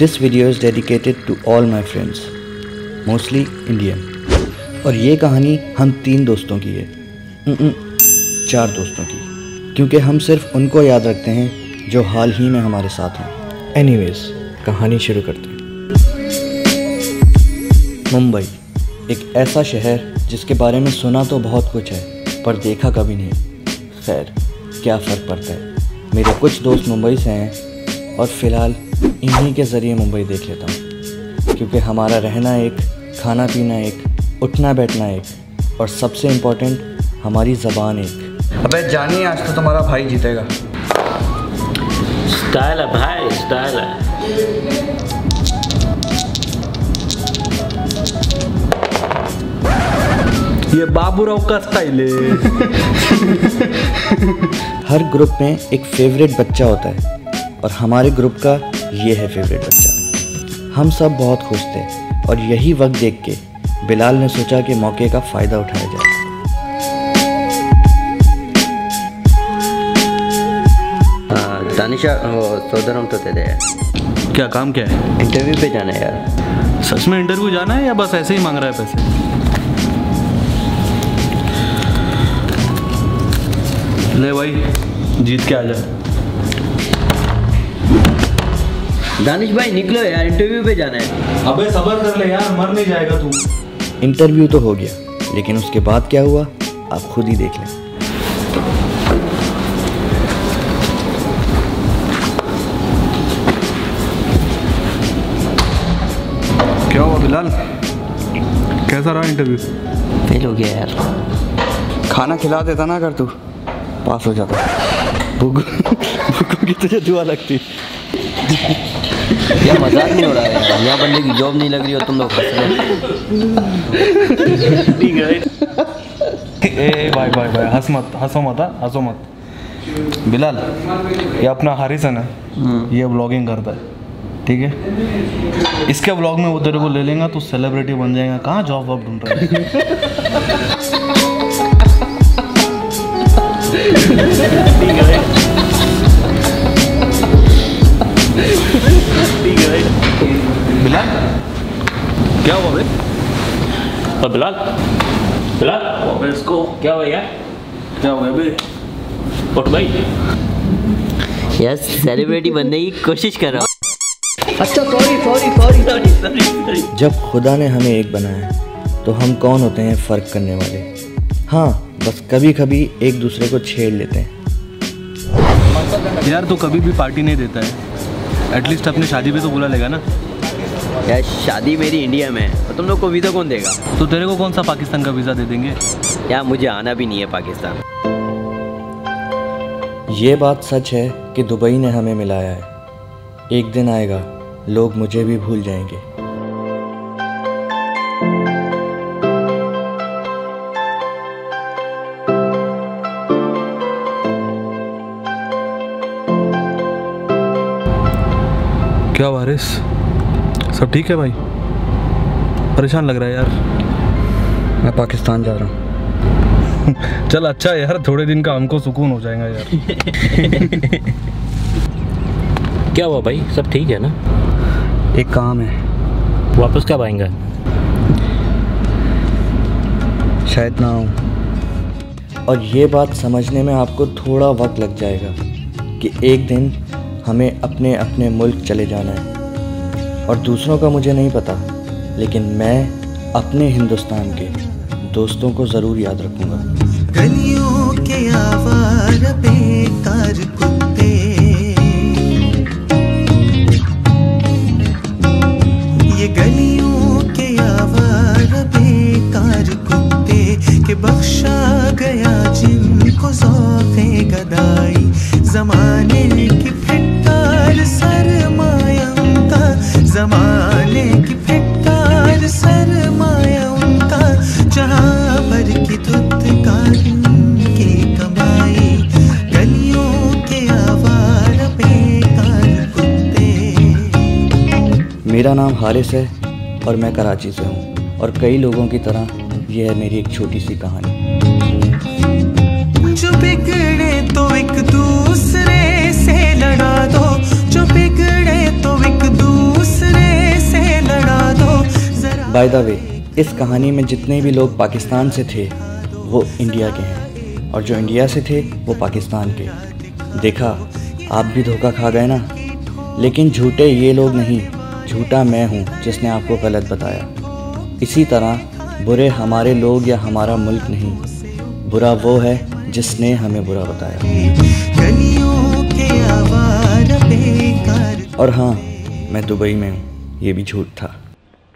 This video is dedicated to all my friends mostly Indian और ये कहानी हम तीन दोस्तों की है। चार दोस्तों की। क्योंकि हम सिर्फ़ उनको याद रखते हैं, जो हाल ही में हमारे साथ हैं। एनीवेज कहानी शुरू करते हैं। मुंबई, एक ऐसा शहर जिसके बारे में सुना तो बहुत कुछ है, पर देखा कभी नहीं। खैर, क्या फ़र्क पड़ता है? मेरे कुछ दोस्त मुंबई से हैं, और फ़िलहाल इन्हीं के ज़रिए मुंबई देख लेता हूँ। क्योंकि हमारा रहना एक खाना पीना एक उठना बैठना एक और सबसे इम्पोर्टेंट हमारी ज़बान एक। अबे जानिए आज तो तुम्हारा भाई जीतेगा। स्टाइल है भाई स्टाइल है। ये बाबूराव का स्टाइल है। हर ग्रुप में एक फेवरेट बच्चा होता है और हमारे ग्रुप का ये है फेवरेट बच्चा। हम सब बहुत खुश थे और यही वक्त देख के बिलाल ने सोचा कि मौके का फ़ायदा उठाया जाए। दानिशा सोदरम तो दे क्या काम क्या है? इंटरव्यू पे जाना है यार। सच में इंटरव्यू जाना है या बस ऐसे ही मांग रहा है पैसे? ले भाई जीत के आ जा। दानिश भाई निकलो यार इंटरव्यू पे जाना है। अबे सबर कर ले यार मर नहीं जाएगा तू। इंटरव्यू तो हो गया लेकिन उसके बाद क्या हुआ आप खुद ही देख लें। क्या हुआ बिलाल? कैसा रहा इंटरव्यू फेल हो गया यार। खाना खिला देता ना अगर तू। पास हो जाता। भूख भूखों की तुझे दुआ लगती। क्या मज़ाक नहीं हो रहा है यहाँ बंदे की जॉब नहीं लग रही हो तुम लोग हंस ए भाई भाई भाई हंस मत हंसो मत हाँ, हंसो मत। बिलाल ये अपना हारिस है। ये ब्लॉगिंग करता है ठीक है? इसके ब्लॉग में वो तेरे को ले लेगा तो सेलिब्रिटी बन जाएगा। कहाँ जॉब वॉब ढूंढ रहा है? इसको क्या क्या हो गया उठ भाई। यार सेलिब्रिटी बनने की कोशिश कर रहा हूँ। जब खुदा ने हमें एक बनाया तो हम कौन होते हैं फ़र्क करने वाले? हाँ बस कभी कभी एक दूसरे को छेड़ लेते हैं। यार तो कभी भी पार्टी नहीं देता है। एटलीस्ट अपनी शादी पे तो बुला लेगा ना। यार शादी मेरी इंडिया में है और तुम लोग को वीज़ा कौन देगा? तो तेरे को कौन सा पाकिस्तान का वीज़ा दे देंगे? यार मुझे आना भी नहीं है पाकिस्तान। ये बात सच है कि दुबई ने हमें मिलाया है। एक दिन आएगा लोग मुझे भी भूल जाएँगे। क्या वारिस? सब ठीक है भाई? परेशान लग रहा है यार। मैं पाकिस्तान जा रहा हूँ। चल अच्छा है यार थोड़े दिन का हमको सुकून हो जाएगा यार। क्या हुआ भाई? सब ठीक है ना? एक काम है। वापस कब आएँगे? शायद ना आऊँ। और ये बात समझने में आपको थोड़ा वक्त लग जाएगा कि एक दिन हमें अपने अपने मुल्क चले जाना है। और दूसरों का मुझे नहीं पता, लेकिन मैं अपने हिंदुस्तान के दोस्तों को ज़रूर याद रखूँगा। गलियों के आवार कुत्ते। ये गलियों के आवार बेकार कुत्ते के बख्शा गया जिनको सौखे गदाई। जमाने जमाने की फिटकार सरमाया उनका जहाँ भर की धुतकार की कमाई गलियों के आवार बेकार कुत्ते। मेरा नाम हारिस है और मैं कराची से हूँ और कई लोगों की तरह यह है मेरी एक छोटी सी कहानी। जो बिगड़े तो एक दूसरे से लड़ा दो जो बिगड़े तो एक दूसरे बाय द वे इस कहानी में जितने भी लोग पाकिस्तान से थे, वो इंडिया के हैं। और जो इंडिया से थे, वो पाकिस्तान के। देखा, आप भी धोखा खा गए ना? लेकिन झूठे ये लोग नहीं, झूठा मैं हूँ, जिसने आपको गलत बताया। इसी तरह, बुरे हमारे लोग या हमारा मुल्क नहीं। बुरा वो है, जिसने हमें बुरा बताया। और हाँ मैं दुबई में हूँ, ये भी झूठ था।